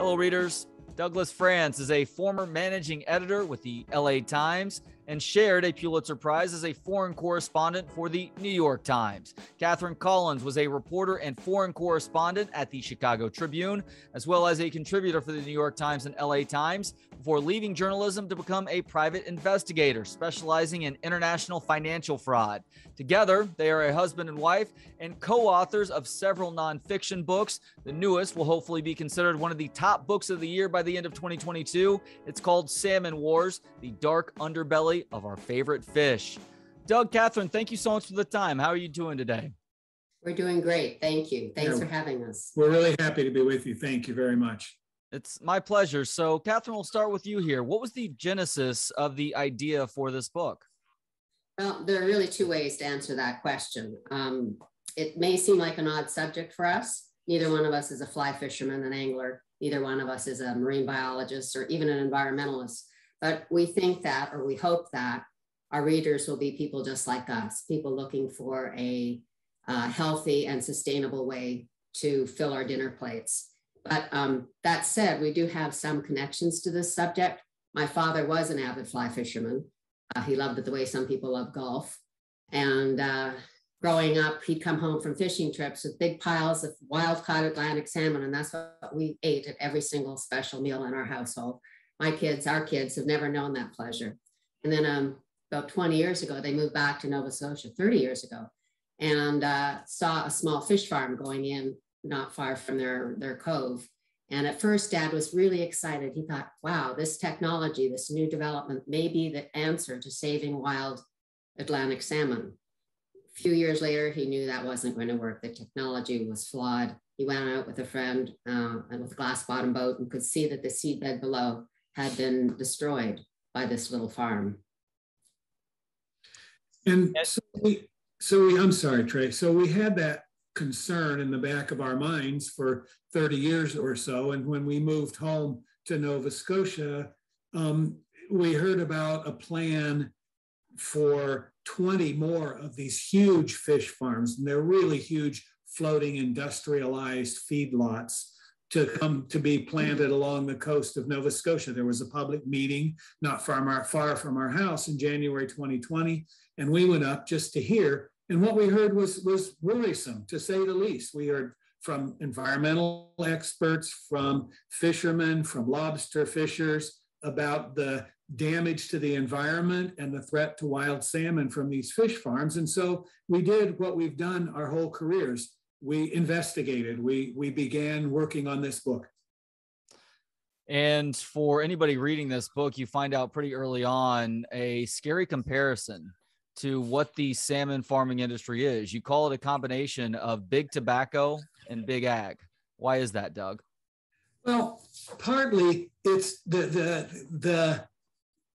Hello, readers. Douglas Frantz is a former managing editor with the LA Times and shared a Pulitzer Prize as a foreign correspondent for the New York Times. Catherine Collins was a reporter and foreign correspondent at the Chicago Tribune, as well as a contributor for the New York Times and LA Times before leaving journalism to become a private investigator specializing in international financial fraud. Together, they are a husband and wife and co authors of several nonfiction books. The newest will hopefully be considered one of the top books of the year by the end of 2022. It's called Salmon Wars The Dark Underbelly of our favorite fish. Doug, Catherine, thank you so much for the time. How are you doing today? We're doing great. Thank you. Thanks yeah, for having us. We're really happy to be with you. Thank you very much. It's my pleasure. So, Catherine, we'll start with you here. What was the genesis of the idea for this book? Well, there are really two ways to answer that question. Um, it may seem like an odd subject for us. Neither one of us is a fly fisherman, an angler. Neither one of us is a marine biologist or even an environmentalist. But we think that, or we hope that, our readers will be people just like us, people looking for a uh, healthy and sustainable way to fill our dinner plates. But um, that said, we do have some connections to this subject. My father was an avid fly fisherman. Uh, he loved it the way some people love golf. And uh, growing up, he'd come home from fishing trips with big piles of wild caught Atlantic salmon. And that's what we ate at every single special meal in our household my kids, our kids have never known that pleasure. And then um, about 20 years ago, they moved back to Nova Scotia, 30 years ago, and uh, saw a small fish farm going in not far from their, their cove. And at first, dad was really excited. He thought, wow, this technology, this new development may be the answer to saving wild Atlantic salmon. A few years later, he knew that wasn't going to work. The technology was flawed. He went out with a friend uh, with a glass bottom boat and could see that the seabed below had been destroyed by this little farm. And so we, so we, I'm sorry, Trey. So we had that concern in the back of our minds for 30 years or so. And when we moved home to Nova Scotia, um, we heard about a plan for 20 more of these huge fish farms. And they're really huge floating industrialized feedlots to come to be planted along the coast of Nova Scotia. There was a public meeting not far, from our house in January 2020, and we went up just to hear. And what we heard was, was worrisome, to say the least. We heard from environmental experts, from fishermen, from lobster fishers about the damage to the environment and the threat to wild salmon from these fish farms. And so we did what we've done our whole careers we investigated. We we began working on this book. And for anybody reading this book, you find out pretty early on a scary comparison to what the salmon farming industry is. You call it a combination of big tobacco and big ag. Why is that, Doug? Well, partly it's the the the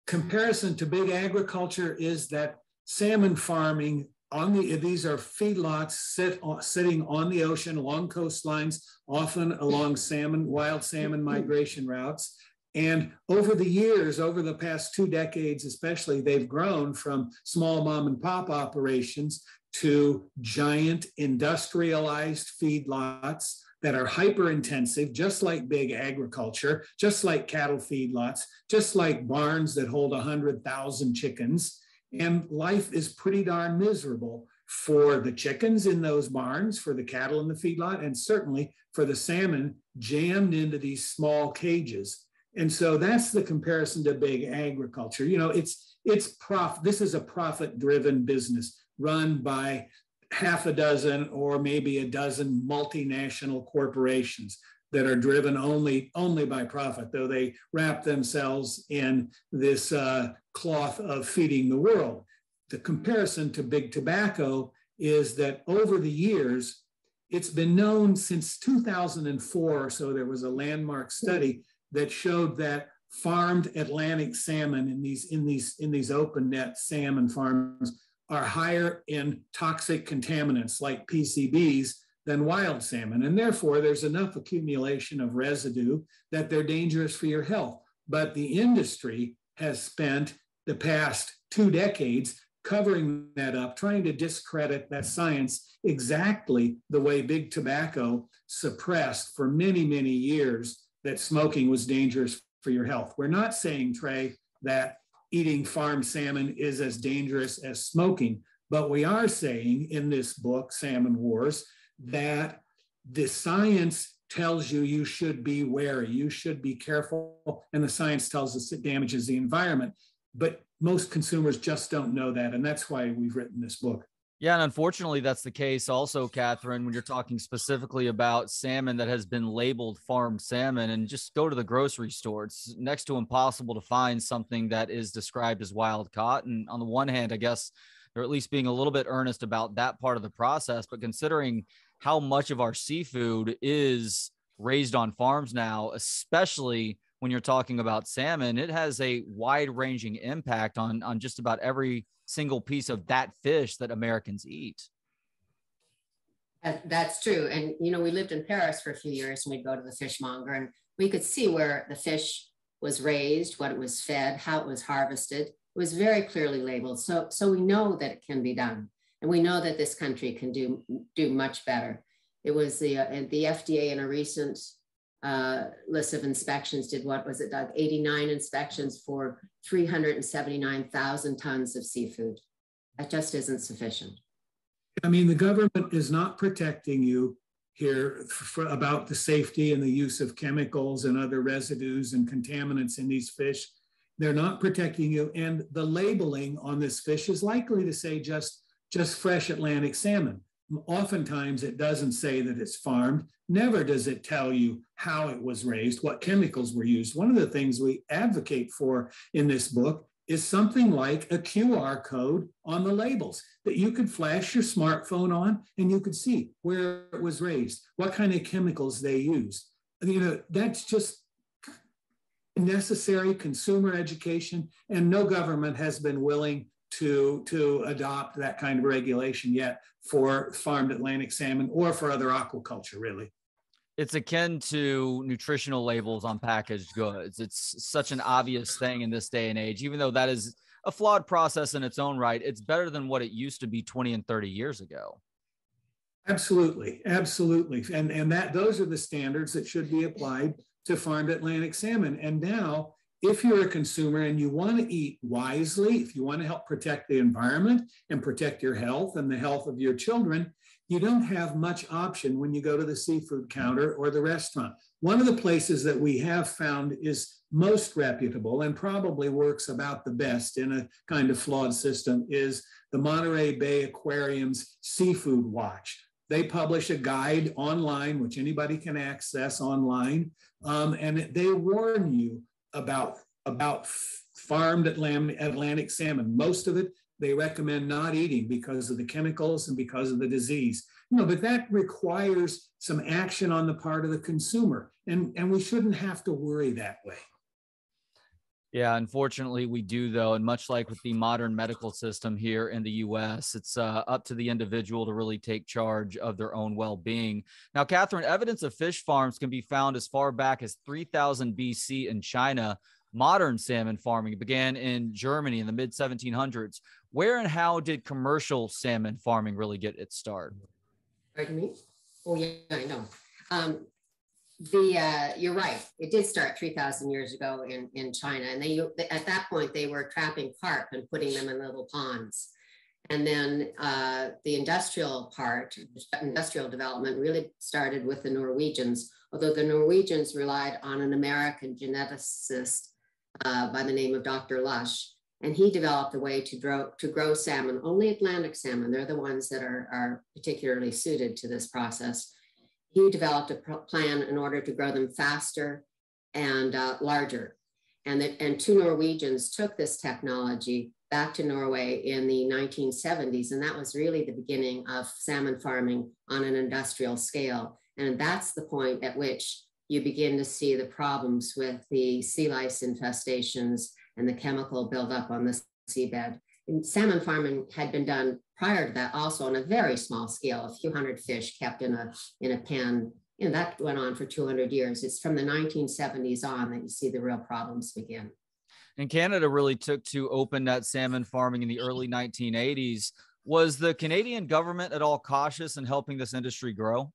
comparison to big agriculture is that salmon farming on the these are feedlots sit sitting on the ocean along coastlines, often along salmon wild salmon migration routes. And over the years, over the past two decades especially, they've grown from small mom and pop operations to giant industrialized feedlots that are hyper intensive, just like big agriculture, just like cattle feedlots, just like barns that hold 100,000 chickens. And life is pretty darn miserable for the chickens in those barns, for the cattle in the feedlot, and certainly for the salmon jammed into these small cages. And so that's the comparison to big agriculture. You know, it's it's prof this is a profit-driven business run by half a dozen or maybe a dozen multinational corporations that are driven only only by profit, though they wrap themselves in this uh, cloth of feeding the world. The comparison to big tobacco is that over the years, it's been known since 2004. So there was a landmark study that showed that farmed Atlantic salmon in these in these in these open net salmon farms are higher in toxic contaminants like PCBs than wild salmon. And therefore, there's enough accumulation of residue that they're dangerous for your health. But the industry has spent the past two decades covering that up, trying to discredit that science exactly the way big tobacco suppressed for many, many years that smoking was dangerous for your health. We're not saying, Trey, that eating farm salmon is as dangerous as smoking, but we are saying in this book, Salmon Wars, that the science tells you you should be wary, you should be careful, and the science tells us it damages the environment. But most consumers just don't know that. And that's why we've written this book. Yeah, and unfortunately, that's the case also, Catherine, when you're talking specifically about salmon that has been labeled farmed salmon. And just go to the grocery store. It's next to impossible to find something that is described as wild caught. And on the one hand, I guess they're at least being a little bit earnest about that part of the process. But considering how much of our seafood is raised on farms now, especially when you're talking about salmon, it has a wide ranging impact on, on just about every single piece of that fish that Americans eat. That's true. And, you know, we lived in Paris for a few years and we'd go to the fishmonger and we could see where the fish was raised, what it was fed, how it was harvested. It was very clearly labeled. So, so we know that it can be done. And we know that this country can do, do much better. It was the, uh, the FDA in a recent uh, list of inspections did what was it, Doug? 89 inspections for 379,000 tons of seafood. That just isn't sufficient. I mean, the government is not protecting you here for, about the safety and the use of chemicals and other residues and contaminants in these fish. They're not protecting you. And the labeling on this fish is likely to say just, just fresh Atlantic salmon. Oftentimes, it doesn't say that it's farmed. Never does it tell you how it was raised, what chemicals were used. One of the things we advocate for in this book is something like a QR code on the labels that you could flash your smartphone on and you could see where it was raised, what kind of chemicals they used. You know, that's just necessary consumer education, and no government has been willing to, to adopt that kind of regulation yet for farmed Atlantic salmon or for other aquaculture, really. It's akin to nutritional labels on packaged goods. It's such an obvious thing in this day and age, even though that is a flawed process in its own right. It's better than what it used to be 20 and 30 years ago. Absolutely, absolutely. And, and that those are the standards that should be applied to farmed Atlantic salmon. And now if you're a consumer and you want to eat wisely, if you want to help protect the environment and protect your health and the health of your children, you don't have much option when you go to the seafood counter or the restaurant. One of the places that we have found is most reputable and probably works about the best in a kind of flawed system is the Monterey Bay Aquarium's Seafood Watch. They publish a guide online, which anybody can access online, um, and they warn you about, about farmed Atlantic salmon. Most of it they recommend not eating because of the chemicals and because of the disease. Know, but that requires some action on the part of the consumer. And, and we shouldn't have to worry that way. Yeah, unfortunately, we do, though. And much like with the modern medical system here in the US, it's uh, up to the individual to really take charge of their own well being. Now, Catherine, evidence of fish farms can be found as far back as 3000 BC in China. Modern salmon farming began in Germany in the mid 1700s. Where and how did commercial salmon farming really get its start? Pardon me? Oh, yeah, I know. Um, the uh, you're right. It did start 3,000 years ago in, in China. And they at that point, they were trapping carp and putting them in little ponds. And then uh, the industrial part, industrial development really started with the Norwegians, although the Norwegians relied on an American geneticist uh, by the name of Dr. Lush. And he developed a way to grow, to grow salmon, only Atlantic salmon. They're the ones that are, are particularly suited to this process he developed a plan in order to grow them faster and uh, larger. And, the, and two Norwegians took this technology back to Norway in the 1970s. And that was really the beginning of salmon farming on an industrial scale. And that's the point at which you begin to see the problems with the sea lice infestations and the chemical buildup on the seabed. And salmon farming had been done prior to that also on a very small scale, a few hundred fish kept in a, in a pen. And that went on for 200 years. It's from the 1970s on that you see the real problems begin. And Canada really took to open net salmon farming in the early 1980s. Was the Canadian government at all cautious in helping this industry grow? On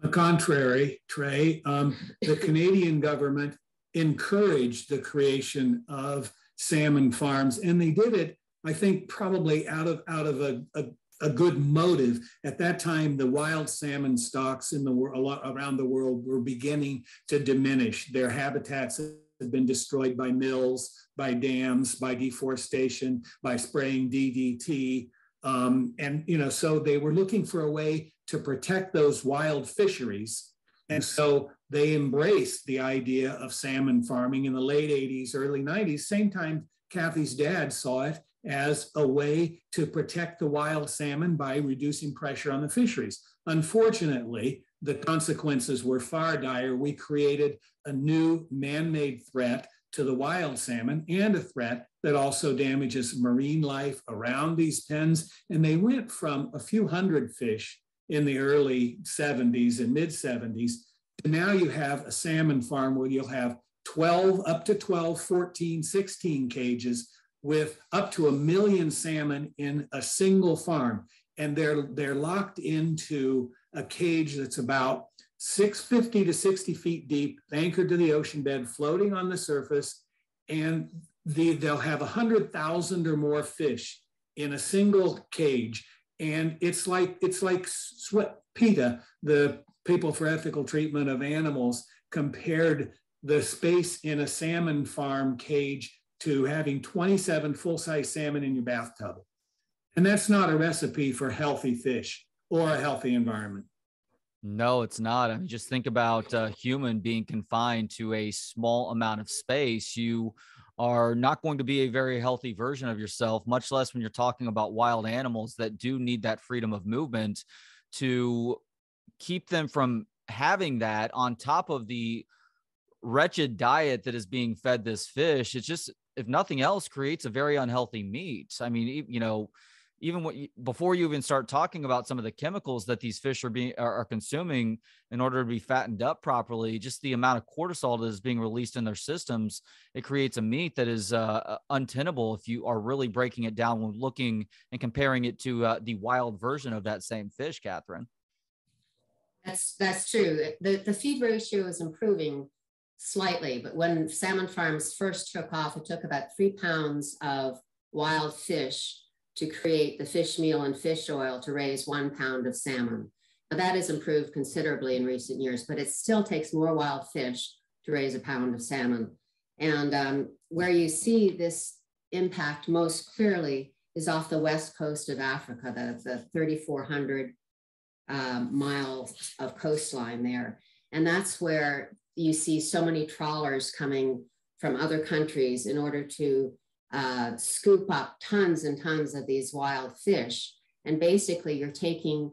the contrary, Trey, um, the Canadian government encouraged the creation of salmon farms, and they did it, I think, probably out of out of a, a, a good motive. At that time, the wild salmon stocks in the world around the world were beginning to diminish. Their habitats had been destroyed by mills, by dams, by deforestation, by spraying DDT. Um, and you know, so they were looking for a way to protect those wild fisheries. And so they embraced the idea of salmon farming in the late 80s, early 90s, same time Kathy's dad saw it as a way to protect the wild salmon by reducing pressure on the fisheries. Unfortunately, the consequences were far dire. We created a new man made threat to the wild salmon and a threat that also damages marine life around these pens. And they went from a few hundred fish in the early 70s and mid 70s to now you have a salmon farm where you'll have 12, up to 12, 14, 16 cages with up to a million salmon in a single farm. And they're, they're locked into a cage that's about 650 to 60 feet deep, anchored to the ocean bed, floating on the surface. And the, they'll have 100,000 or more fish in a single cage. And it's like, it's like sweat, PETA, the People for Ethical Treatment of Animals, compared the space in a salmon farm cage to having 27 full size salmon in your bathtub. And that's not a recipe for healthy fish or a healthy environment. No, it's not. I mean, just think about a human being confined to a small amount of space. You are not going to be a very healthy version of yourself, much less when you're talking about wild animals that do need that freedom of movement to keep them from having that on top of the wretched diet that is being fed this fish. It's just if nothing else, creates a very unhealthy meat. I mean, you know, even what you, before you even start talking about some of the chemicals that these fish are being are, are, consuming in order to be fattened up properly, just the amount of cortisol that is being released in their systems, it creates a meat that is uh, uh untenable if you are really breaking it down when looking and comparing it to uh, the wild version of that same fish, Catherine. That's that's true. The the feed ratio is improving slightly, but when salmon farms first took off, it took about three pounds of wild fish to create the fish meal and fish oil to raise one pound of salmon. Now that has improved considerably in recent years, but it still takes more wild fish to raise a pound of salmon. And um, where you see this impact most clearly is off the west coast of Africa, the, the 3,400 um, miles of coastline there. And that's where you see so many trawlers coming from other countries in order to uh, scoop up tons and tons of these wild fish. And basically, you're taking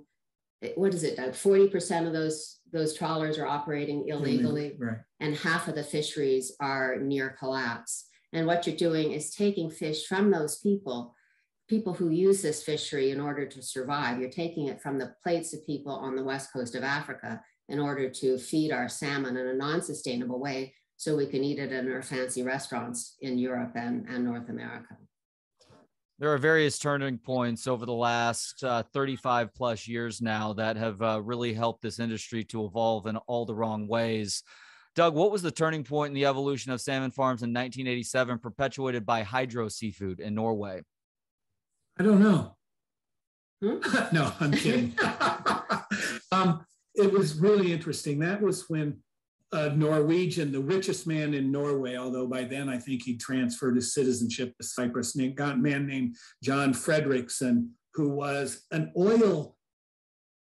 what is it, Doug? Forty percent of those those trawlers are operating illegally, right. and half of the fisheries are near collapse. And what you're doing is taking fish from those people, people who use this fishery in order to survive. You're taking it from the plates of people on the west coast of Africa in order to feed our salmon in a non-sustainable way so we can eat it in our fancy restaurants in Europe and, and North America. There are various turning points over the last uh, 35 plus years now that have uh, really helped this industry to evolve in all the wrong ways. Doug, what was the turning point in the evolution of salmon farms in 1987, perpetuated by Hydro Seafood in Norway? I don't know. Hmm? no, I'm kidding. um, it was really interesting. That was when a Norwegian, the richest man in Norway, although by then I think he'd transferred his citizenship to Cyprus, a man named John Fredriksen, who was an oil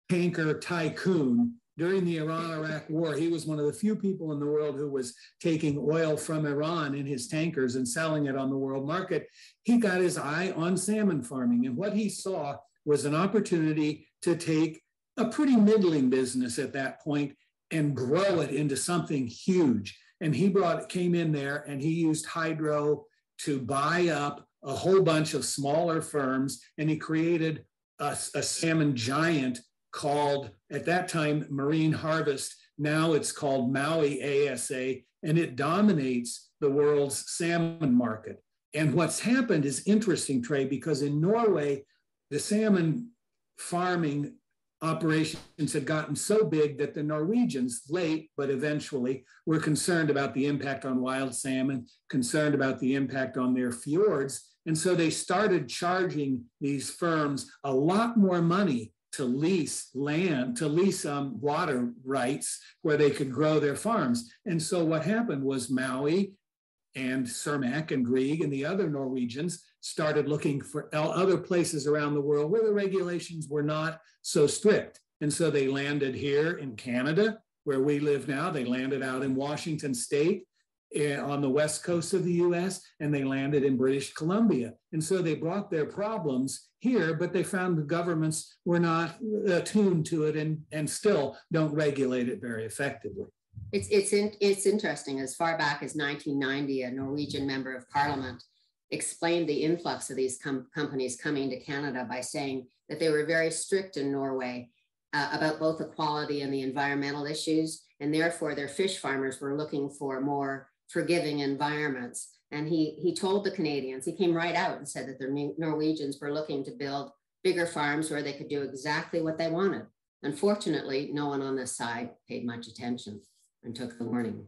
tanker tycoon during the Iran Iraq war. He was one of the few people in the world who was taking oil from Iran in his tankers and selling it on the world market. He got his eye on salmon farming, and what he saw was an opportunity to take a pretty middling business at that point and grow it into something huge. And he brought came in there and he used hydro to buy up a whole bunch of smaller firms and he created a, a salmon giant called at that time Marine Harvest. Now it's called Mowi ASA and it dominates the world's salmon market. And what's happened is interesting, Trey, because in Norway, the salmon farming operations had gotten so big that the Norwegians, late but eventually, were concerned about the impact on wild salmon, concerned about the impact on their fjords. And so they started charging these firms a lot more money to lease land, to lease um, water rights where they could grow their farms. And so what happened was Mowi and Cermaq and Grieg and the other Norwegians started looking for other places around the world where the regulations were not so strict. And so they landed here in Canada, where we live now. They landed out in Washington State eh, on the west coast of the US, and they landed in British Columbia. And so they brought their problems here, but they found the governments were not attuned to it and, and still don't regulate it very effectively. It's it's in, it's interesting. As far back as 1990, a Norwegian member of Parliament explained the influx of these com- companies coming to Canada by saying that they were very strict in Norway uh, about both the quality and the environmental issues, and therefore their fish farmers were looking for more forgiving environments. And he he told the Canadians, he came right out and said that the Norwegians were looking to build bigger farms where they could do exactly what they wanted. Unfortunately, no one on this side paid much attention and took the warning.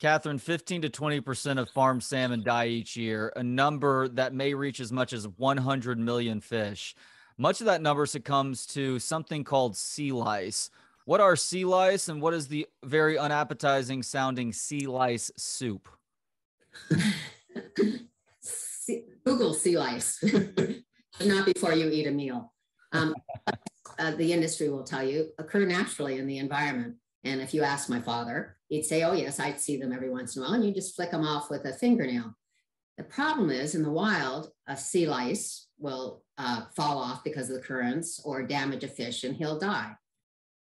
Catherine, 15 to 20% of farmed salmon die each year, a number that may reach as much as 100 million fish. Much of that number succumbs to something called sea lice. What are sea lice and what is the very unappetizing sounding sea lice soup? Google sea lice, not before you eat a meal. Um, uh, the industry will tell you occur naturally in the environment. And if you ask my father, he'd say, Oh, yes, I'd see them every once in a while. And you just flick them off with a fingernail. The problem is in the wild, a sea lice will uh, fall off because of the currents or damage a fish and he'll die.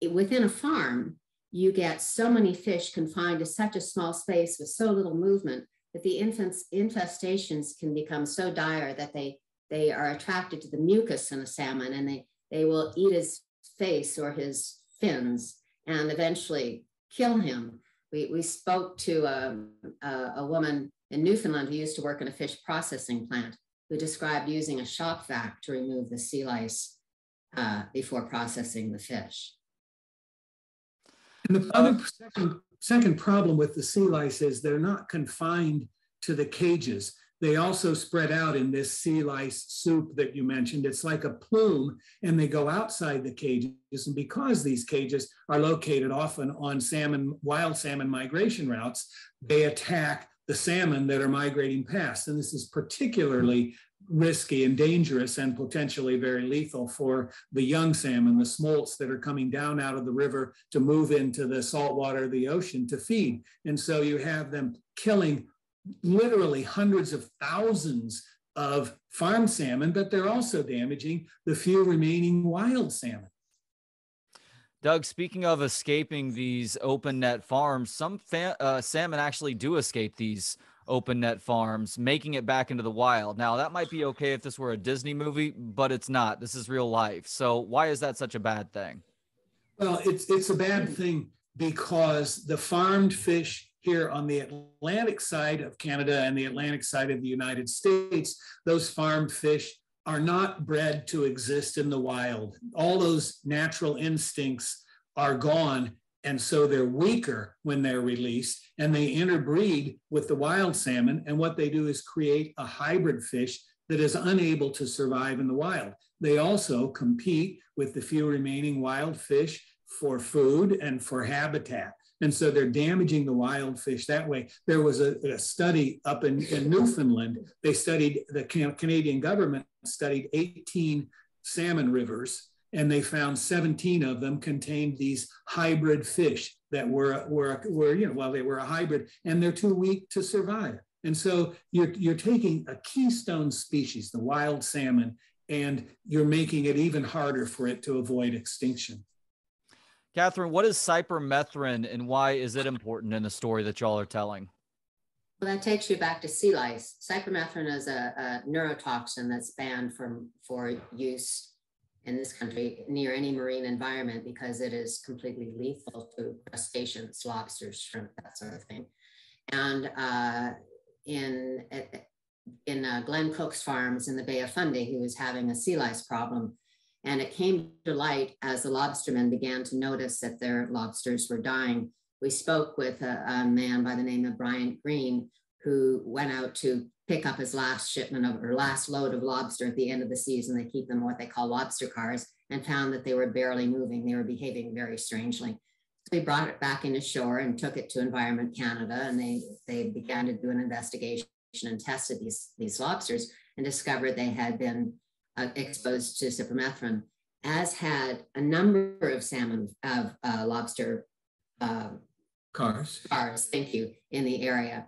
It, within a farm, you get so many fish confined to such a small space with so little movement that the infants, infestations can become so dire that they, they are attracted to the mucus in a salmon and they, they will eat his face or his fins and eventually kill him. We, we spoke to a, a, a woman in Newfoundland who used to work in a fish processing plant who described using a shock vac to remove the sea lice uh, before processing the fish. And the other second, second problem with the sea lice is they're not confined to the cages. They also spread out in this sea lice soup that you mentioned. It's like a plume, and they go outside the cages. And because these cages are located often on salmon, wild salmon migration routes, they attack the salmon that are migrating past. And this is particularly risky and dangerous and potentially very lethal for the young salmon, the smolts that are coming down out of the river to move into the saltwater of the ocean to feed. And so you have them killing literally hundreds of thousands of farm salmon, but they're also damaging the few remaining wild salmon. Doug, speaking of escaping these open net farms, some fa- uh, salmon actually do escape these open net farms, making it back into the wild. Now, that might be okay if this were a Disney movie, but it's not. This is real life. So, why is that such a bad thing? Well, it's it's a bad thing because the farmed fish here on the Atlantic side of Canada and the Atlantic side of the United States, those farmed fish are not bred to exist in the wild. All those natural instincts are gone. And so they're weaker when they're released and they interbreed with the wild salmon. And what they do is create a hybrid fish that is unable to survive in the wild. They also compete with the few remaining wild fish for food and for habitat. And so they're damaging the wild fish that way. There was a, a study up in, in, Newfoundland. They studied, the Canadian government studied 18 salmon rivers, and they found 17 of them contained these hybrid fish that were, were, were you know, well, they were a hybrid, and they're too weak to survive. And so you're, you're taking a keystone species, the wild salmon, and you're making it even harder for it to avoid extinction. Catherine, what is cypermethrin and why is it important in the story that y'all are telling? Well, that takes you back to sea lice. Cypermethrin is a, a neurotoxin that's banned from for use in this country near any marine environment because it is completely lethal to crustaceans, lobsters, shrimp, that sort of thing. And uh, in in uh, Glenn Cooke's farms in the Bay of Fundy, he was having a sea lice problem, And it came to light as the lobstermen began to notice that their lobsters were dying. We spoke with a, a man by the name of Bryant Green, who went out to pick up his last shipment of or last load of lobster at the end of the season. They keep them what they call lobster cars and found that they were barely moving. They were behaving very strangely. So they brought it back into shore and took it to Environment Canada and they, they began to do an investigation and tested these, these lobsters and discovered they had been uh, exposed to cypermethrin, as had a number of salmon, of uh, lobster uh, cars. cars, thank you, in the area.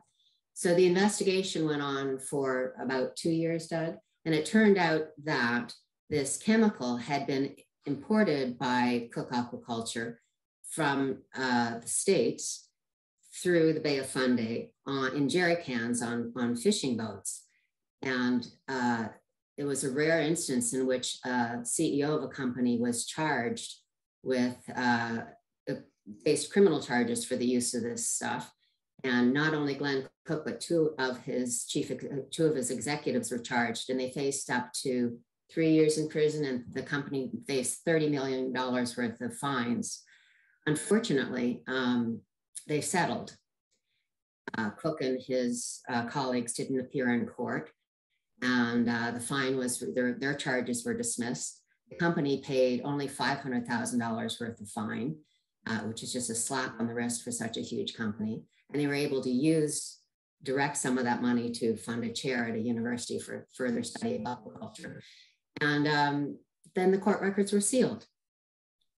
So the investigation went on for about two years, Doug, and it turned out that this chemical had been imported by Cooke Aquaculture from uh, the States through the Bay of Fundy on, in jerry cans on, on fishing boats. And uh, it was a rare instance in which a CEO of a company was charged with uh, faced criminal charges for the use of this stuff. And not only Glenn Cooke, but two of his chief, two of his executives were charged, and they faced up to three years in prison, and the company faced thirty million dollars worth of fines. Unfortunately, um, they settled. Uh, Cooke and his uh, colleagues didn't appear in court, and uh, the fine was their, their charges were dismissed. The company paid only $500,000 worth of fine, uh, which is just a slap on the wrist for such a huge company. And they were able to use, direct some of that money to fund a chair at a university for further study of aquaculture. And um, then the court records were sealed.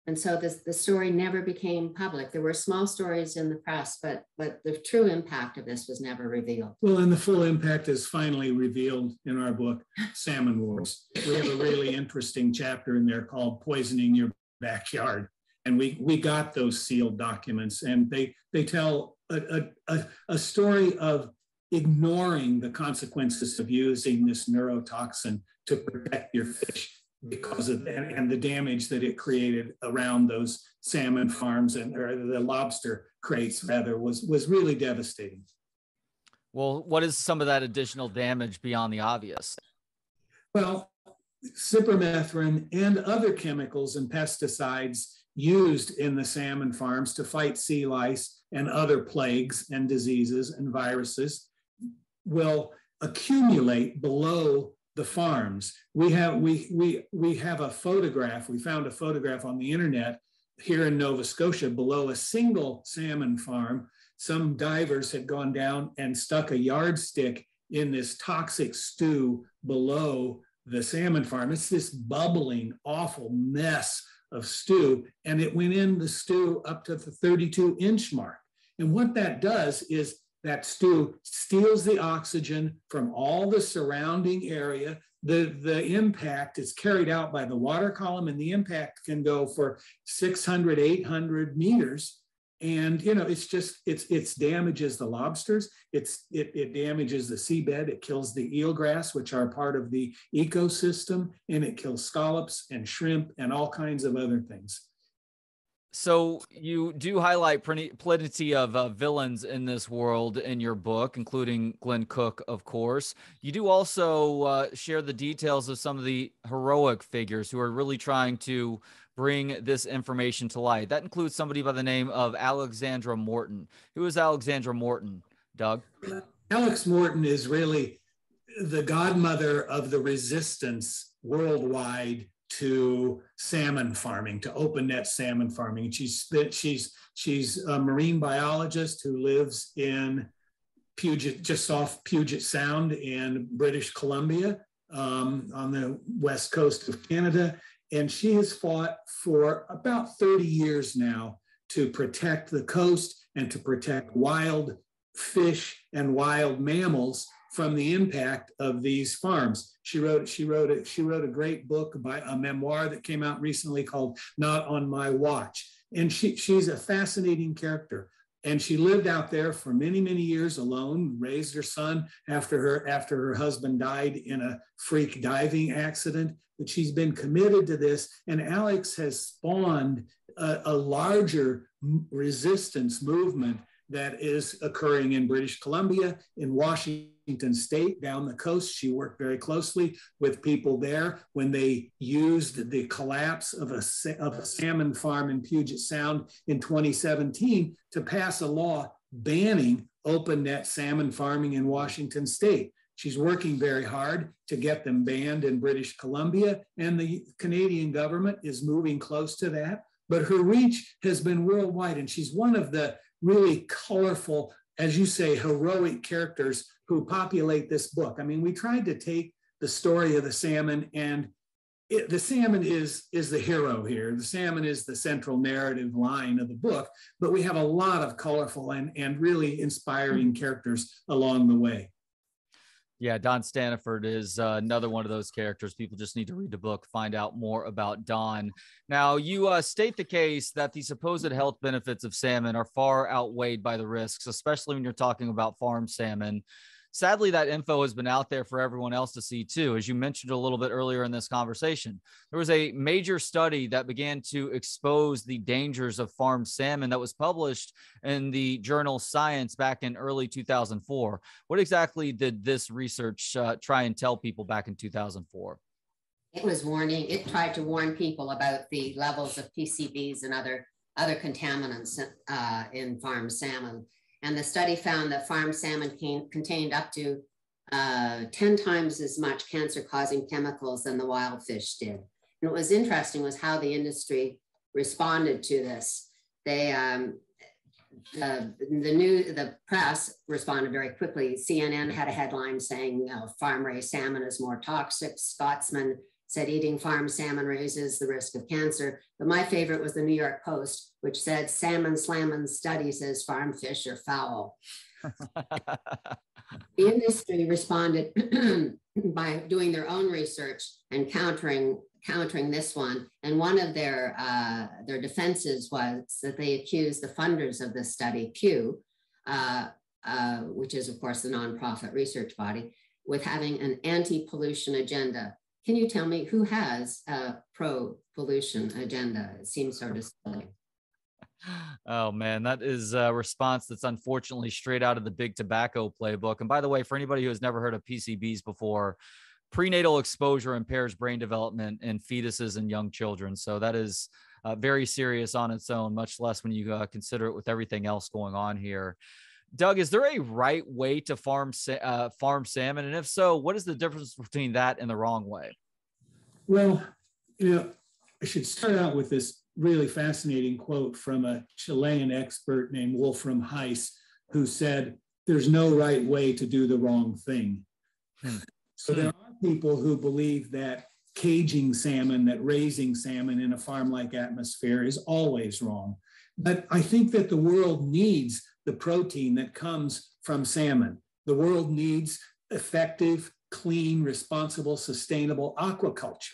And so this, the story never became public. There were small stories in the press, but but the true impact of this was never revealed. Well, and the full impact is finally revealed in our book, Salmon Wars. We have a really interesting chapter in there called Poisoning Your Backyard. And we we got those sealed documents and they they tell a, a, a story of ignoring the consequences of using this neurotoxin to protect your fish because of and, and, the damage that it created around those salmon farms and or the lobster crates rather was was really devastating. Well, what is some of that additional damage beyond the obvious? Well, cypermethrin and other chemicals and pesticides used in the salmon farms to fight sea lice and other plagues and diseases and viruses will accumulate below the farms. We have we we we have a photograph. We found a photograph on the internet here in Nova Scotia below a single salmon farm. Some divers had gone down and stuck a yardstick in this toxic stew below the salmon farm. It's this bubbling, awful mess of stew, and it went in the stew up to the 32 inch mark. And what that does is that stew steals the oxygen from all the surrounding area. The, the impact is carried out by the water column, and the impact can go for 600, 800 meters. And you know, it's just it's it's damages the lobsters. It's it, it damages the seabed. It kills the eelgrass, which are part of the ecosystem, and it kills scallops and shrimp and all kinds of other things. So you do highlight plenty of uh, villains in this world in your book, including Glenn Cooke, of course. You do also uh, share the details of some of the heroic figures who are really trying to bring this information to light. That includes somebody by the name of Alexandra Morton. Who is Alexandra Morton, Doug? Alex Morton is really the godmother of the resistance worldwide to salmon farming, to open net salmon farming. She's she's she's a marine biologist who lives in Puget, just off Puget Sound in British Columbia, um, on the west coast of Canada, and she has fought for about 30 years now to protect the coast and to protect wild fish and wild mammals from the impact of these farms. She wrote she wrote a, she wrote a great book by a memoir that came out recently called Not on My Watch. And she, she's a fascinating character. And she lived out there for many, many years alone, raised her son after her after her husband died in a freak diving accident. But she's been committed to this. And Alex has spawned a, a larger resistance movement that is occurring in British Columbia, in Washington Washington State down the coast. She worked very closely with people there when they used the collapse of a, of a salmon farm in Puget Sound in 2017 to pass a law banning open net salmon farming in Washington State. She's working very hard to get them banned in British Columbia, and the Canadian government is moving close to that. But her reach has been worldwide, and she's one of the really colorful as you say, heroic characters who populate this book. I mean, we tried to take the story of the salmon and it, the salmon is is the hero here. The salmon is the central narrative line of the book, but we have a lot of colorful and, and really inspiring characters along the way. Yeah, Don Staniford is uh, another one of those characters. People just need to read the book, find out more about Don. Now, you uh, state the case that the supposed health benefits of salmon are far outweighed by the risks, especially when you're talking about farm salmon sadly, that info has been out there for everyone else to see too. As you mentioned a little bit earlier in this conversation, there was a major study that began to expose the dangers of farm salmon that was published in the journal Science back in early 2004. What exactly did this research uh, try and tell people back in 2004? It was warning, it tried to warn people about the levels of PCBs and other other contaminants uh, in farm salmon. And the study found that farm salmon contained up to uh, 10 times as much cancer causing chemicals than the wild fish did. And what was interesting was how the industry responded to this. They, um, the, the new, the press responded very quickly. CNN had a headline saying, you know, farm raised salmon is more toxic. Scotsman said eating farm salmon raises the risk of cancer. But my favorite was the New York Post, which said salmon slammin study says farm fish are foul. the industry responded by doing their own research and countering countering this one. And one of their uh, their defenses was that they accused the funders of this study, Pew, uh, uh, which is of course the nonprofit research body, with having an anti-pollution agenda. Can you tell me who has a pro pollution agenda? It seems sort of silly. Oh man, that is a response that's unfortunately straight out of the big tobacco playbook. And by the way, for anybody who has never heard of PCBs before, prenatal exposure impairs brain development in fetuses and young children. So that is uh, very serious on its own, much less when you uh, consider it with everything else going on here. Doug, is there a right way to farm uh, farm salmon, and if so, what is the difference between that and the wrong way? Well, you know, I should start out with this really fascinating quote from a Chilean expert named Wolfram Heiss, who said, "There's no right way to do the wrong thing." Hmm. So there are people who believe that caging salmon, that raising salmon in a farm-like atmosphere is always wrong. But I think that the world needs the protein that comes from salmon. The world needs effective, clean, responsible, sustainable aquaculture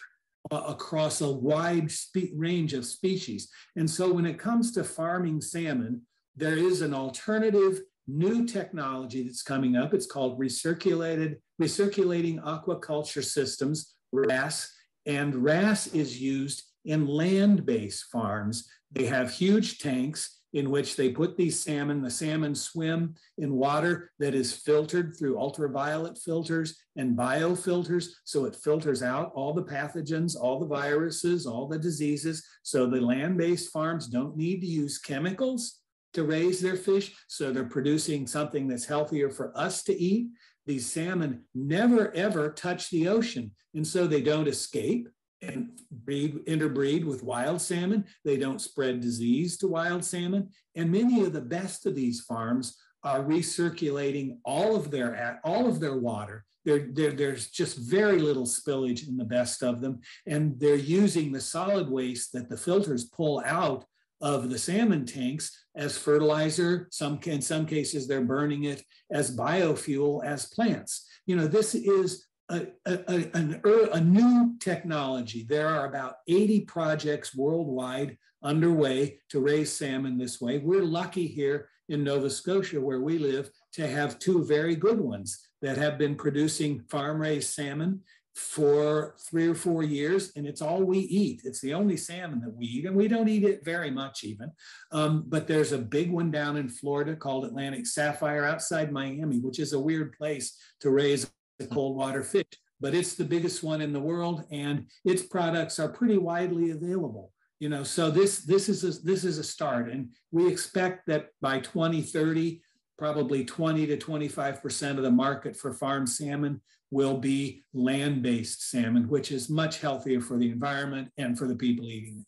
uh, across a wide range of species. And so when it comes to farming salmon, there is an alternative new technology that's coming up. It's called recirculated recirculating aquaculture systems, RAS, and RAS is used in land-based farms. They have huge tanks in which they put these salmon. The salmon swim in water that is filtered through ultraviolet filters and biofilters. So it filters out all the pathogens, all the viruses, all the diseases. So the land based farms don't need to use chemicals to raise their fish. So they're producing something that's healthier for us to eat. These salmon never ever touch the ocean. And so they don't escape and breed, interbreed with wild salmon. They don't spread disease to wild salmon. And many of the best of these farms are recirculating all of their all of their water. They're, there's just very little spillage in the best of them, and they're using the solid waste that the filters pull out of the salmon tanks as fertilizer. Some in some cases they're burning it as biofuel as plants. You know this is a, a, an, a new technology. There are about 80 projects worldwide underway to raise salmon this way. We're lucky here in Nova Scotia, where we live, to have two very good ones that have been producing farm raised salmon for three or four years, and it's all we eat. It's the only salmon that we eat, and we don't eat it very much even. Um, but there's a big one down in Florida called Atlantic Sapphire outside Miami, which is a weird place to raise a cold water fish, but it's the biggest one in the world, and its products are pretty widely available. You know, so this this is a, this is a start, and we expect that by 2030, probably 20 to 25 percent of the market for farm salmon will be land-based salmon, which is much healthier for the environment and for the people eating it.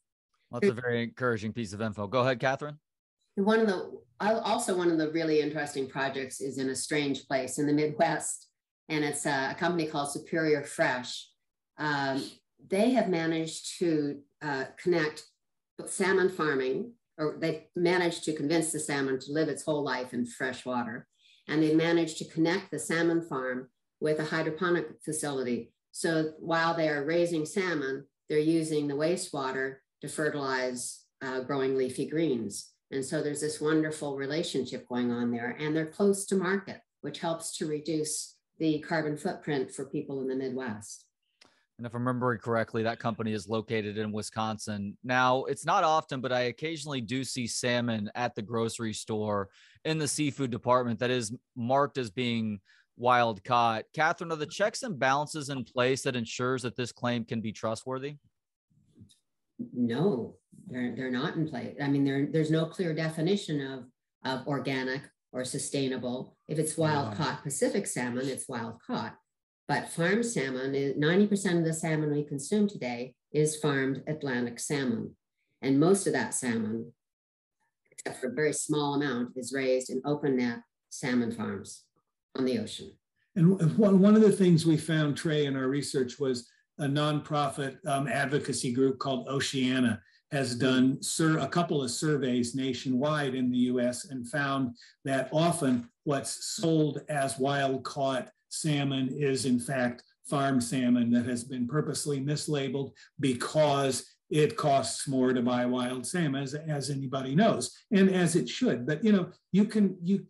That's a very encouraging piece of info. Go ahead, Catherine. One of the also one of the really interesting projects is in a strange place in the Midwest, and it's a, a company called Superior Fresh. Um, they have managed to uh, connect salmon farming, or they've managed to convince the salmon to live its whole life in fresh water, and they managed to connect the salmon farm with a hydroponic facility. So while they are raising salmon, they're using the wastewater to fertilize uh, growing leafy greens. And so there's this wonderful relationship going on there, and they're close to market, which helps to reduce the carbon footprint for people in the Midwest. And if I'm remembering correctly, that company is located in Wisconsin. Now, it's not often, but I occasionally do see salmon at the grocery store in the seafood department that is marked as being wild caught. Catherine, are the checks and balances in place that ensures that this claim can be trustworthy? No, they're, they're not in place. I mean, there, there's no clear definition of, of organic or sustainable. If it's wild caught Pacific salmon, it's wild caught. But farm salmon, 90% of the salmon we consume today is farmed Atlantic salmon. And most of that salmon, except for a very small amount, is raised in open net salmon farms on the ocean. And one of the things we found, Trey, in our research was a nonprofit um, advocacy group called Oceana has done a couple of surveys nationwide in the US and found that often what's sold as wild caught salmon is, in fact, farm salmon that has been purposely mislabeled because it costs more to buy wild salmon, as, as anybody knows, and as it should. But you know, you can you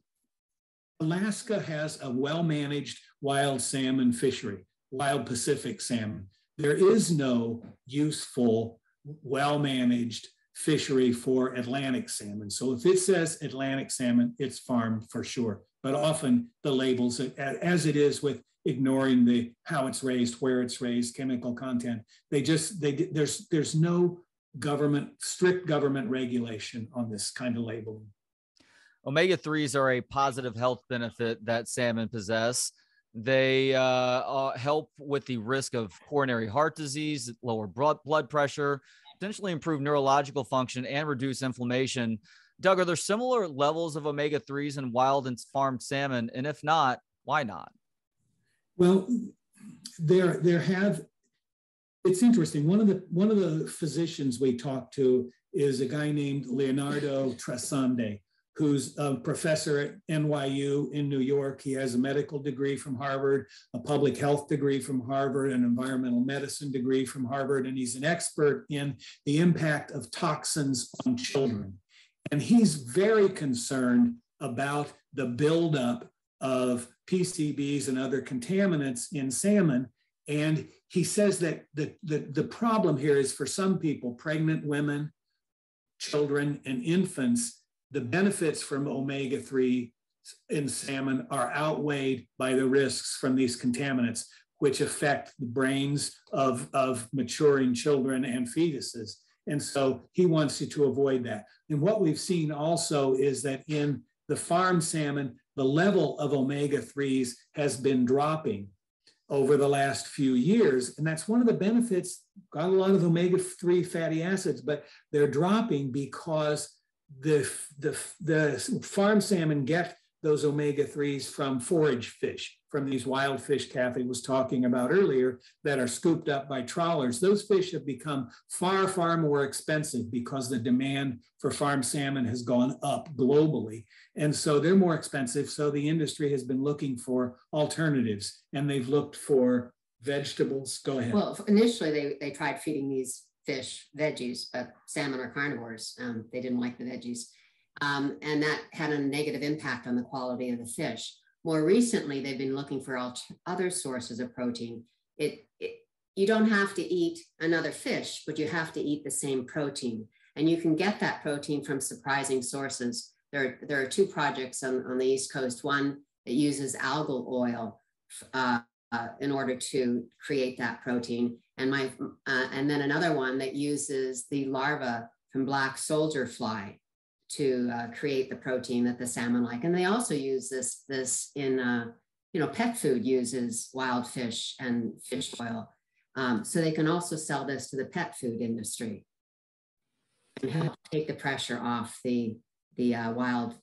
Alaska has a well-managed wild salmon fishery, wild Pacific salmon. There is no useful, well-managed fishery for Atlantic salmon. So if it says Atlantic salmon, it's farmed for sure. But often the labels, as it is with ignoring the how it's raised, where it's raised, chemical content, they just they there's there's no government strict government regulation on this kind of labeling. Omega 3s are a positive health benefit that salmon possess. They uh, uh, help with the risk of coronary heart disease, lower blood pressure, potentially improve neurological function, and reduce inflammation. Doug, are there similar levels of omega 3s in wild and farmed salmon? And if not, why not? Well, there, there have. It's interesting. One of the one of the physicians we talked to is a guy named Leonardo Trasande, who's a professor at NYU in New York. He has a medical degree from Harvard, a public health degree from Harvard, an environmental medicine degree from Harvard, and he's an expert in the impact of toxins on children. And he's very concerned about the buildup of PCBs and other contaminants in salmon. And he says that the, the, the problem here is for some people, pregnant women, children, and infants, the benefits from omega 3 in salmon are outweighed by the risks from these contaminants, which affect the brains of, of maturing children and fetuses. And so he wants you to avoid that. And what we've seen also is that in the farm salmon, the level of omega 3s has been dropping over the last few years. And that's one of the benefits, got a lot of omega 3 fatty acids, but they're dropping because the, the, the farm salmon get those omega 3s from forage fish, from these wild fish Kathy was talking about earlier that are scooped up by trawlers. Those fish have become far, far more expensive because the demand for farm salmon has gone up globally. And so they're more expensive. So the industry has been looking for alternatives and they've looked for vegetables. Go ahead. Well, initially they, they tried feeding these fish veggies, but salmon are carnivores. Um, they didn't like the veggies. Um, and that had a negative impact on the quality of the fish. More recently, they've been looking for other sources of protein it, it you don't have to eat another fish, but you have to eat the same protein. And you can get that protein from surprising sources. There, there are two projects on, on the East Coast. One that uses algal oil uh, uh, in order to create that protein. And, my, uh, and then another one that uses the larva from black soldier fly to uh, create the protein that the salmon like. And they also use this, this in, uh, you know, pet food uses wild fish and fish oil. Um, so they can also sell this to the pet food industry and help take the pressure off the, the uh, wild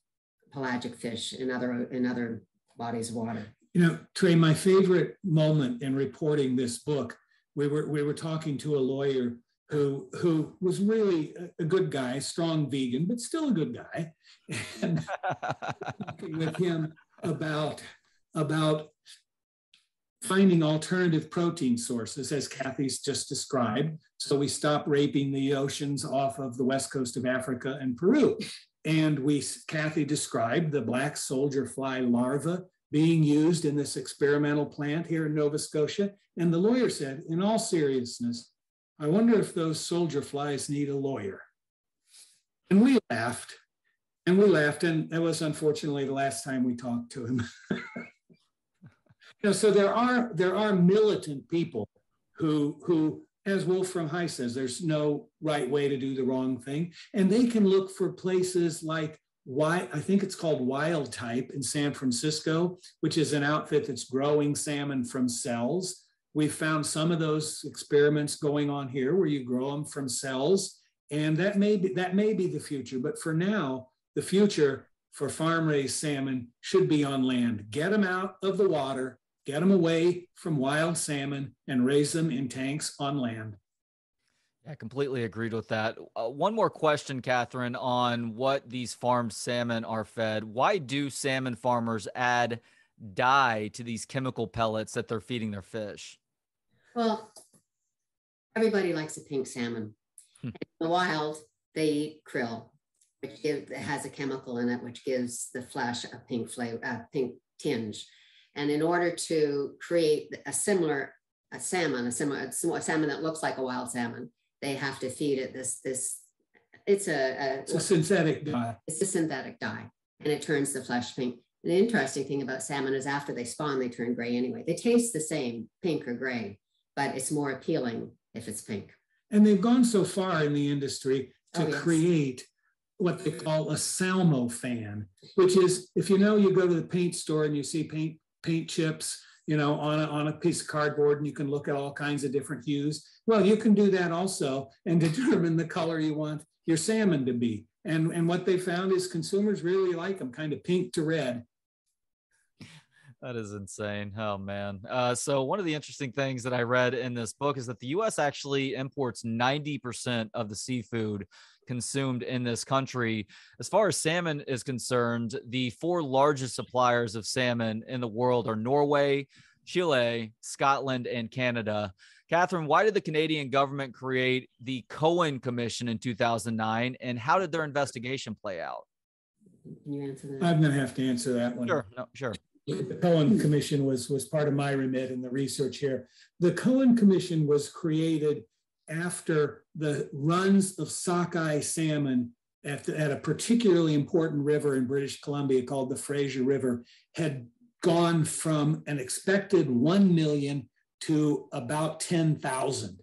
pelagic fish in other, in other bodies of water. You know, Trey, my favorite moment in reporting this book, we were, we were talking to a lawyer who who was really a, good guy, strong vegan, but still a good guy, and talking with him about about finding alternative protein sources, as Kathy's just described. So we stopped raping the oceans off of the west coast of Africa and Peru. And we, Kathy described the black soldier fly larva being used in this experimental plant here in Nova Scotia. And the lawyer said, in all seriousness, I wonder if those soldier flies need a lawyer. And we laughed and we laughed. And that was unfortunately the last time we talked to him. you know, so there are there are militant people who who as Wolfram High says, there's no right way to do the wrong thing. And they can look for places like why I think it's called Wild Type in San Francisco, which is an outfit that's growing salmon from cells. We found some of those experiments going on here where you grow them from cells, and that may be that may be the future. But for now, the future for farm raised salmon should be on land. Get them out of the water, get them away from wild salmon, and raise them in tanks on land. I completely agreed with that. Uh, one more question, Catherine, on what these farmed salmon are fed. Why do salmon farmers add dye to these chemical pellets that they're feeding their fish? Well, everybody likes a pink salmon. Hmm. In the wild, they eat krill, which give, has a chemical in it which gives the flesh a pink flavor, a pink tinge. And in order to create a similar a salmon, a similar a salmon that looks like a wild salmon, they have to feed it this this it's a, a it's a synthetic dye. It's a synthetic dye, and it turns the flesh pink. The interesting thing about salmon is after they spawn, they turn gray anyway. They taste the same, pink or gray, but it's more appealing if it's pink. And they've gone so far in the industry to oh, yes. create what they call a SalmoFan, which is if you know you go to the paint store and you see paint paint chips you know, on a, on a piece of cardboard and you can look at all kinds of different hues. Well, you can do that also and determine the color you want your salmon to be. And, and what they found is consumers really like them, kind of pink to red. That is insane. Oh man. Uh, so one of the interesting things that I read in this book is that the U.S. actually imports 90% of the seafood consumed in this country. As far as salmon is concerned, the four largest suppliers of salmon in the world are Norway, Chile, Scotland, and Canada. Catherine, why did the Canadian government create the Cohen Commission in 2009, and how did their investigation play out? Can you answer that? I'm going to have to answer that one. Sure, no, sure. The Cohen Commission was was part of my remit in the research here. The Cohen Commission was created after the runs of sockeye salmon at, at a particularly important river in British Columbia called the Fraser River had gone from an expected 1 million to about 10,000.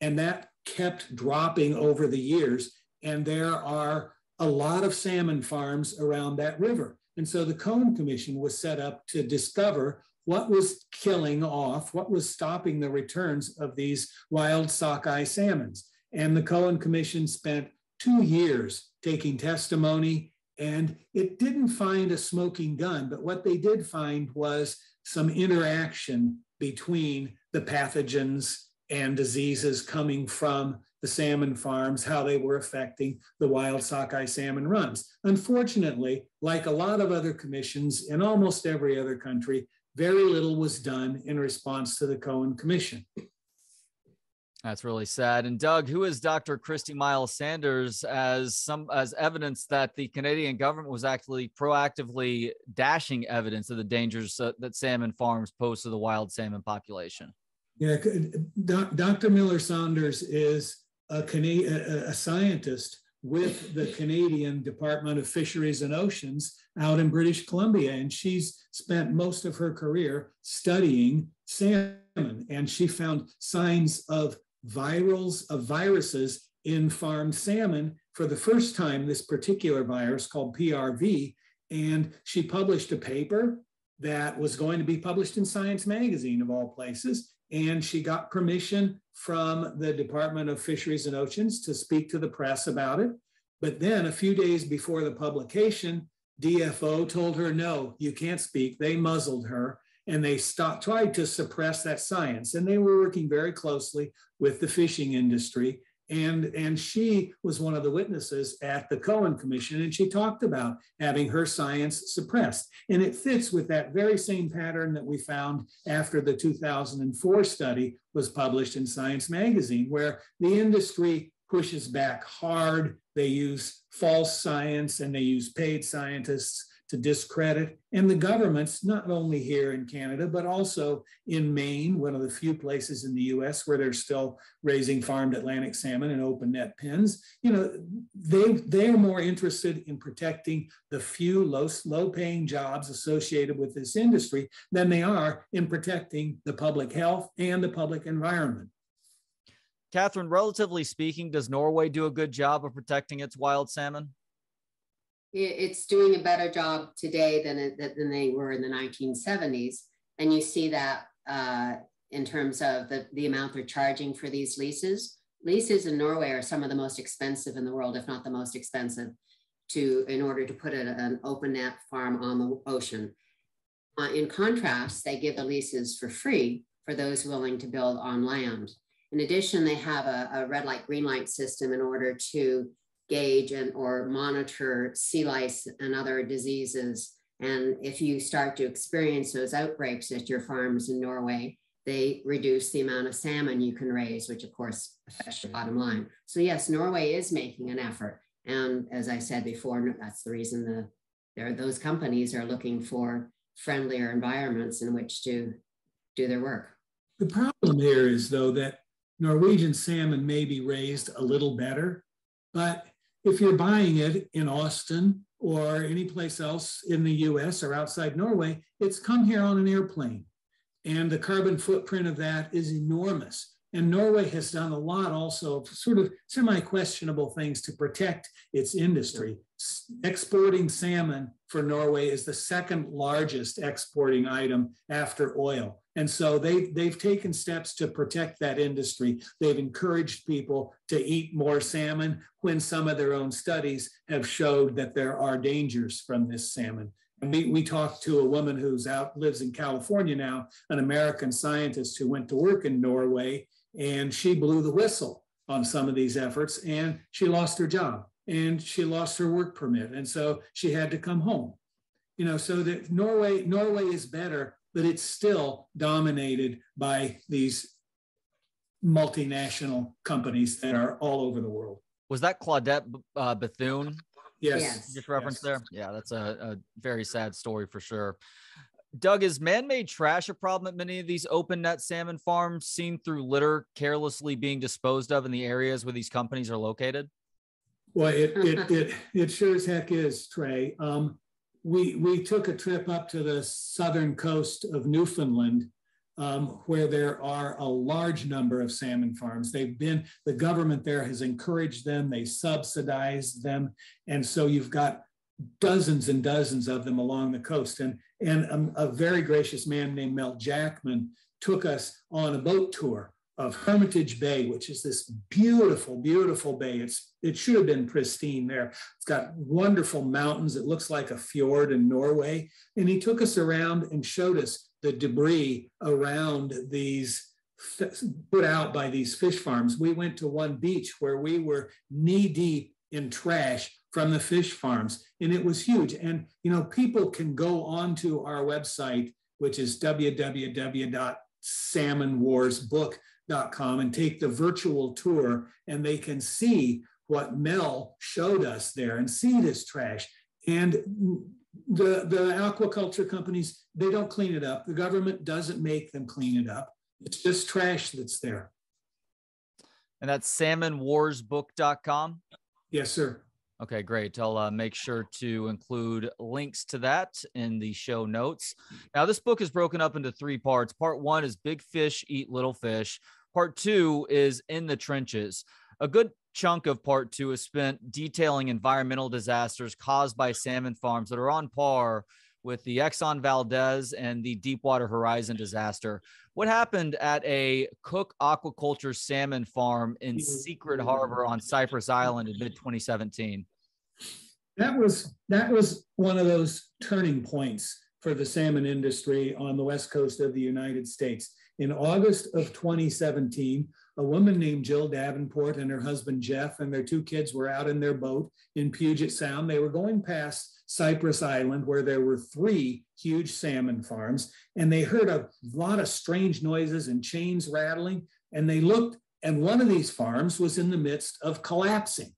And that kept dropping over the years. And there are a lot of salmon farms around that river. And so the Cohen Commission was set up to discover what was killing off, what was stopping the returns of these wild sockeye salmons. And the Cohen Commission spent two years taking testimony, and it didn't find a smoking gun, but what they did find was some interaction between the pathogens and diseases coming from the salmon farms, how they were affecting the wild sockeye salmon runs. Unfortunately, like a lot of other commissions in almost every other country, very little was done in response to the Cohen Commission. That's really sad. And Doug, who is Dr. Kristi Miller Saunders as some as evidence that the Canadian government was actually proactively dashing evidence of the dangers uh, that salmon farms pose to the wild salmon population? Yeah, Dr. Miller Saunders is a, Canadian, a scientist with the Canadian Department of Fisheries and Oceans out in British Columbia. And she's spent most of her career studying salmon. And she found signs of virals, of viruses in farmed salmon for the first time, this particular virus called PRV. And she published a paper that was going to be published in Science Magazine, of all places. And she got permission from the Department of Fisheries and Oceans to speak to the press about it. But then a few days before the publication, DFO told her, no, you can't speak. They muzzled her and they stopped, tried to suppress that science. And they were working very closely with the fishing industry and and she was one of the witnesses at the cohen commission and she talked about having her science suppressed. And it fits with that very same pattern that we found after the 2004 study was published in science magazine where the industry pushes back hard. They use false science and they use paid scientists to discredit. And the governments, not only here in Canada, but also in Maine, one of the few places in the US where they're still raising farmed Atlantic salmon and open net pens, you know, they, they're more interested in protecting the few low, low paying jobs associated with this industry than they are in protecting the public health and the public environment. Catherine, relatively speaking, does Norway do a good job of protecting its wild salmon? It's doing a better job today than, it, than they were in the 1970s. And you see that uh, in terms of the, the amount they're charging for these leases. Leases in Norway are some of the most expensive in the world, if not the most expensive, to in order to put an open net farm on the ocean. Uh, in contrast, they give the leases for free for those willing to build on land. In addition, they have a, a red light, green light system in order to gauge and or monitor sea lice and other diseases. And if you start to experience those outbreaks at your farms in Norway, they reduce the amount of salmon you can raise, which of course affects your bottom line. So yes, Norway is making an effort. And as I said before, that's the reason the there those companies are looking for friendlier environments in which to do their work. The problem here is though that Norwegian salmon may be raised a little better, but if you're buying it in Austin or any place else in the US or outside Norway, it's come here on an airplane. And the carbon footprint of that is enormous. And Norway has done a lot also of sort of semi questionable things to protect its industry. Exporting salmon for Norway is the second largest exporting item after oil. And so they've, they've taken steps to protect that industry. They've encouraged people to eat more salmon when some of their own studies have showed that there are dangers from this salmon. And we, we talked to a woman who's out, lives in California now, an American scientist who went to work in Norway and she blew the whistle on some of these efforts and she lost her job and she lost her work permit and so she had to come home you know so that norway norway is better but it's still dominated by these multinational companies that are all over the world was that claudette uh, bethune yes, yes. just reference yes. there yeah that's a, a very sad story for sure Doug, is man-made trash a problem at many of these open net salmon farms seen through litter carelessly being disposed of in the areas where these companies are located? Well, it it it, it sure as heck is, Trey. Um, we we took a trip up to the southern coast of Newfoundland, um, where there are a large number of salmon farms. They've been the government there has encouraged them, they subsidized them, and so you've got dozens and dozens of them along the coast. And, and a, a very gracious man named Mel Jackman took us on a boat tour of Hermitage Bay, which is this beautiful, beautiful bay. It's it should have been pristine there. It's got wonderful mountains. It looks like a fjord in Norway. And he took us around and showed us the debris around these put out by these fish farms. We went to one beach where we were knee deep in trash from the fish farms. And it was huge. And, you know, people can go onto our website, which is www.salmonwarsbook.com and take the virtual tour and they can see what Mel showed us there and see this trash. And the, the aquaculture companies, they don't clean it up. The government doesn't make them clean it up. It's just trash that's there. And that's salmonwarsbook.com? Yes, sir. Okay, great. I'll uh, make sure to include links to that in the show notes. Now, this book is broken up into three parts. Part one is Big Fish Eat Little Fish. Part two is In the Trenches. A good chunk of part two is spent detailing environmental disasters caused by salmon farms that are on par with the Exxon Valdez and the Deepwater Horizon disaster. What happened at a Cooke Aquaculture salmon farm in Secret Harbor on Cypress Island in mid 2017? That was that was one of those turning points for the salmon industry on the west coast of the United States. In August of 2017, a woman named Jill Davenport and her husband Jeff and their two kids were out in their boat in Puget Sound. They were going past Cypress Island, where there were three huge salmon farms, and they heard a lot of strange noises and chains rattling. And they looked, and one of these farms was in the midst of collapsing.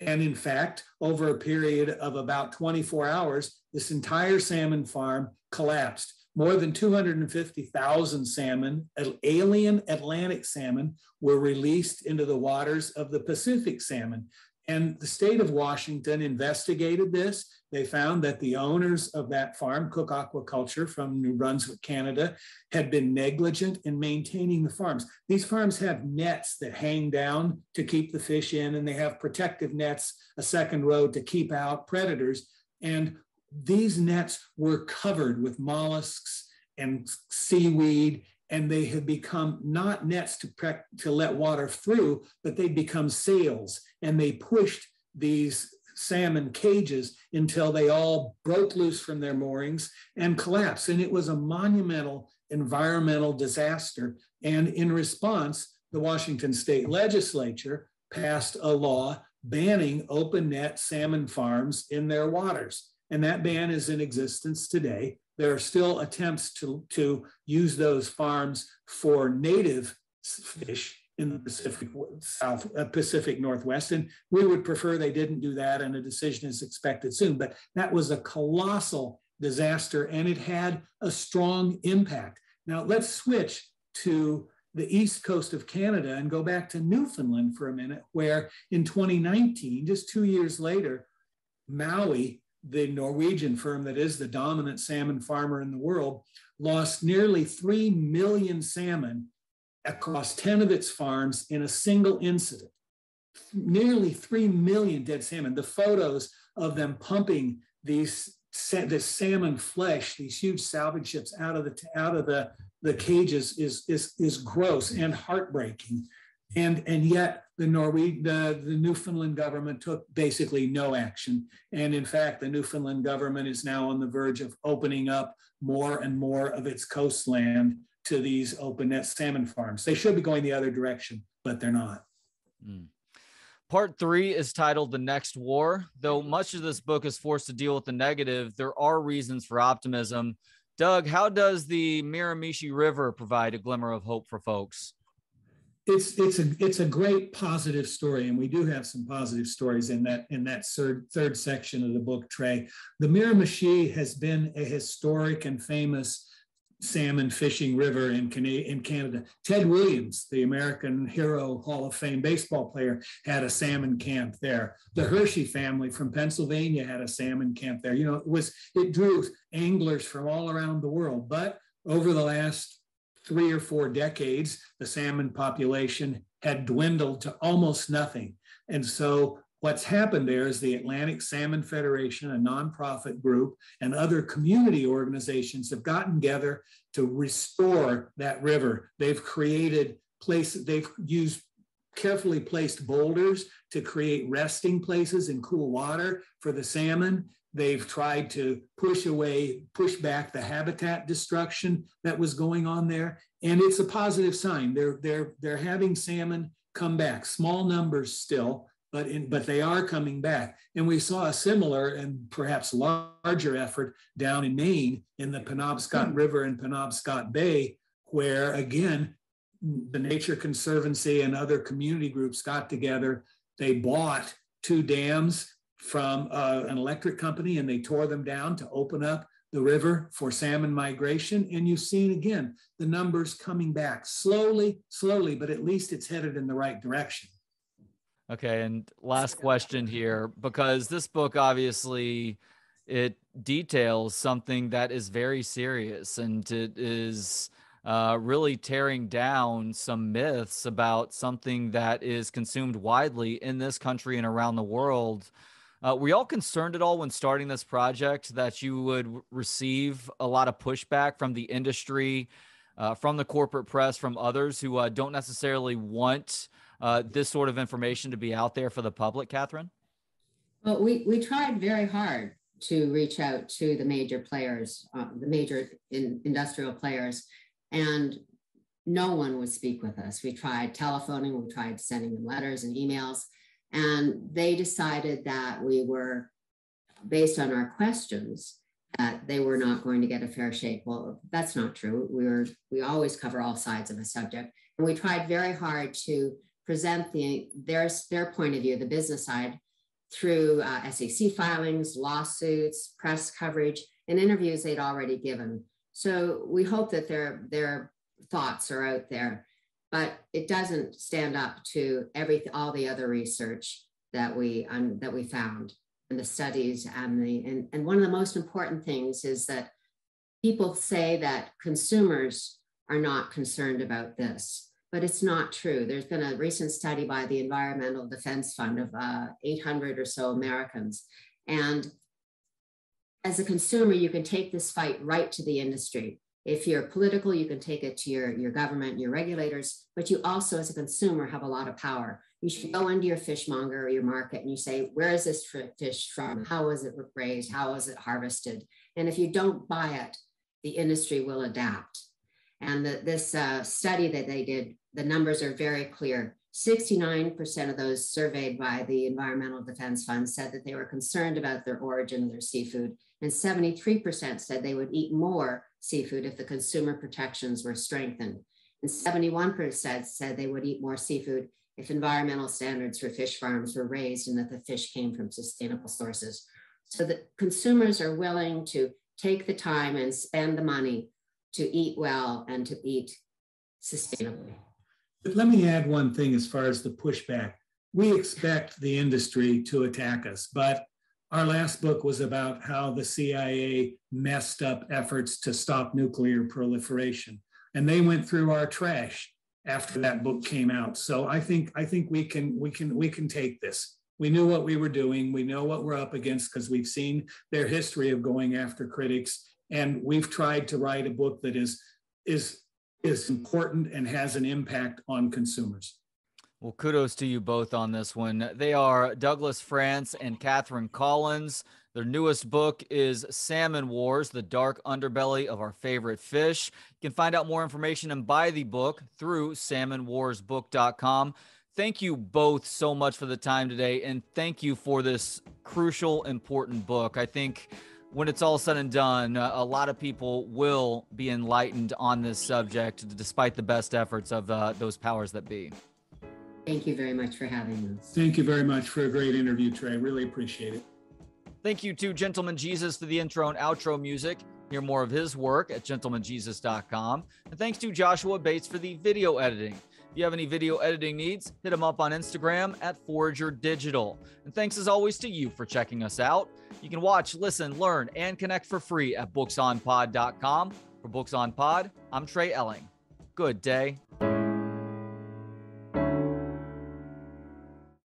And in fact, over a period of about 24 hours, this entire salmon farm collapsed. More than 250,000 salmon, alien Atlantic salmon, were released into the waters of the Pacific salmon. And the state of Washington investigated this. They found that the owners of that farm, Cooke Aquaculture from New Brunswick, Canada, had been negligent in maintaining the farms. These farms have nets that hang down to keep the fish in, and they have protective nets, a second row to keep out predators. And these nets were covered with mollusks and seaweed and they had become not nets to, pre- to let water through, but they'd become sails, and they pushed these salmon cages until they all broke loose from their moorings and collapsed. And it was a monumental environmental disaster. And in response, the Washington state legislature passed a law banning open net salmon farms in their waters. And that ban is in existence today. There are still attempts to, to use those farms for native fish in the Pacific South, uh, Pacific Northwest, and we would prefer they didn't do that, and a decision is expected soon. But that was a colossal disaster, and it had a strong impact. Now let's switch to the east coast of Canada and go back to Newfoundland for a minute, where in 2019, just two years later, Mowi the Norwegian firm that is the dominant salmon farmer in the world, lost nearly 3 million salmon across 10 of its farms in a single incident. Nearly 3 million dead salmon. The photos of them pumping these this salmon flesh, these huge salvage ships out of the out of the, the cages is, is, is gross and heartbreaking. And, and yet the Norway, the, the Newfoundland government took basically no action. And in fact, the Newfoundland government is now on the verge of opening up more and more of its coastland to these open net salmon farms. They should be going the other direction, but they're not. Mm. Part three is titled The Next War. Though much of this book is forced to deal with the negative, there are reasons for optimism. Doug, how does the Miramichi River provide a glimmer of hope for folks? It's it's a it's a great positive story, and we do have some positive stories in that in that third third section of the book. Trey, the Miramichi has been a historic and famous salmon fishing river in, in Canada. Ted Williams, the American hero Hall of Fame baseball player, had a salmon camp there. The Hershey family from Pennsylvania had a salmon camp there. You know, it was it drew anglers from all around the world. But over the last three or four decades, the salmon population had dwindled to almost nothing. And so what's happened there is the Atlantic Salmon Federation, a nonprofit group, and other community organizations have gotten together to restore that river. They've created places, they've used carefully placed boulders to create resting places in cool water for the salmon. They've tried to push away, push back the habitat destruction that was going on there. And it's a positive sign. They're, they're, they're having salmon come back, small numbers still, but, in, but they are coming back. And we saw a similar and perhaps larger effort down in Maine in the Penobscot hmm. River and Penobscot Bay, where again, the Nature Conservancy and other community groups got together. They bought two dams from uh, an electric company and they tore them down to open up the river for salmon migration. And you've seen again the numbers coming back slowly, slowly, but at least it's headed in the right direction. Okay. And last question here, because this book obviously it details something that is very serious and it is uh, really tearing down some myths about something that is consumed widely in this country and around the world. Uh, were you all concerned at all when starting this project that you would receive a lot of pushback from the industry, uh, from the corporate press, from others who uh, don't necessarily want uh, this sort of information to be out there for the public, Catherine? Well, we, we tried very hard to reach out to the major players, uh, the major in, industrial players, and no one would speak with us. We tried telephoning, we tried sending them letters and emails, and they decided that we were, based on our questions, that they were not going to get a fair shake. Well, that's not true. We were we always cover all sides of a subject, and we tried very hard to present the their their point of view, the business side, through uh, SEC filings, lawsuits, press coverage, and interviews they'd already given. So we hope that their their thoughts are out there, but it doesn't stand up to every all the other research that we um, that we found and the studies and the and, and one of the most important things is that people say that consumers are not concerned about this but it's not true. There's been a recent study by the Environmental Defense Fund of uh, 800 or so Americans. And as a consumer, you can take this fight right to the industry. If you're political, you can take it to your, your government, your regulators, but you also, as a consumer, have a lot of power. You should go into your fishmonger or your market and you say, Where is this fish from? How was it raised? How was it harvested? And if you don't buy it, the industry will adapt. And the, this uh, study that they did, the numbers are very clear. 69% of those surveyed by the Environmental Defense Fund said that they were concerned about their origin of their seafood, and 73% said they would eat more seafood if the consumer protections were strengthened. And 71% said they would eat more seafood if environmental standards for fish farms were raised and that the fish came from sustainable sources. So that consumers are willing to take the time and spend the money to eat well and to eat sustainably. Let me add one thing as far as the pushback. We expect the industry to attack us, but our last book was about how the CIA messed up efforts to stop nuclear proliferation. And they went through our trash after that book came out. So I think I think we can we can we can take this. We knew what we were doing. We know what we're up against because we've seen their history of going after critics and we've tried to write a book that is is is important and has an impact on consumers. Well, kudos to you both on this one. They are Douglas Frantz and Catherine Collins. Their newest book is Salmon Wars, the dark underbelly of our favorite fish. You can find out more information and buy the book through salmonwarsbook.com. Thank you both so much for the time today, and thank you for this crucial, important book. I think when it's all said and done, uh, a lot of people will be enlightened on this subject, despite the best efforts of uh, those powers that be. Thank you very much for having us. Thank you very much for a great interview, Trey. Really appreciate it. Thank you to Gentleman Jesus for the intro and outro music. Hear more of his work at gentlemanjesus.com. And thanks to Joshua Bates for the video editing. If you have any video editing needs, hit them up on Instagram at Forager Digital. And thanks as always to you for checking us out. You can watch, listen, learn, and connect for free at booksonpod.com. For Books on Pod, I'm Trey Elling. Good day.